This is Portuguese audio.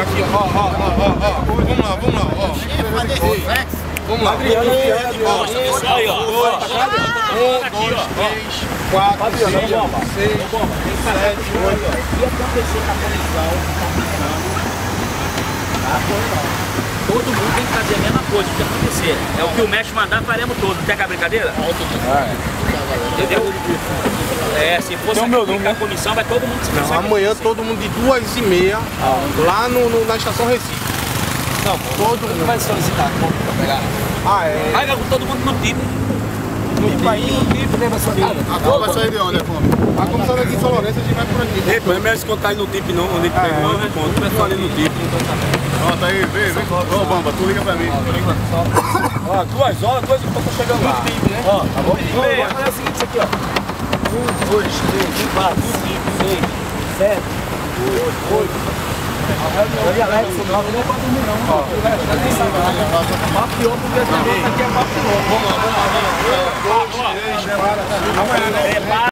Aqui, ó, ó, ó, ó, ó. Vamos lá, vamos lá, ó. Vamos lá. Aí, ó. Um, dois, três, quatro, cinco, seis, sete, oito. E acontecer na conexão, tá? Todo mundo tem que fazer a mesma coisa, o que acontecer. É o que o mestre mandar, faremos todos. Não tem aquela brincadeira? Entendeu? É, se fosse Tem o meu aqui número, a comissão, vai todo mundo se Não, amanhã todo mundo de duas e meia lá no, no- na estação Recife. Não, Todo mundo. vai solicitar como pra pegar? Ah, é. Vai com todo mundo no tipo. No aí, no tipo, né, vai saber. Agora vai sair de onde, Fome? A comissão daqui em São Lourenço a gente vai por aqui. Ei, pô, não é melhor descontar aí no tip não, onde que pegou, eu desconto. Começou ali no tip. Pronto, aí, vem, vem. Ô, Bamba, tu liga pra mim. Ó, duas horas, duas e pouco chegando lá. Ó, tá bom? Vamos fazer o seguinte, isso aqui, ó. Um, dois, três, quatro, cinco, seis, sete, oito, oito. Olha, Alex, não vai nem pra dormir não. Mafiou porque esse negócio aqui é mafiou. Vamos lá, vamos lá.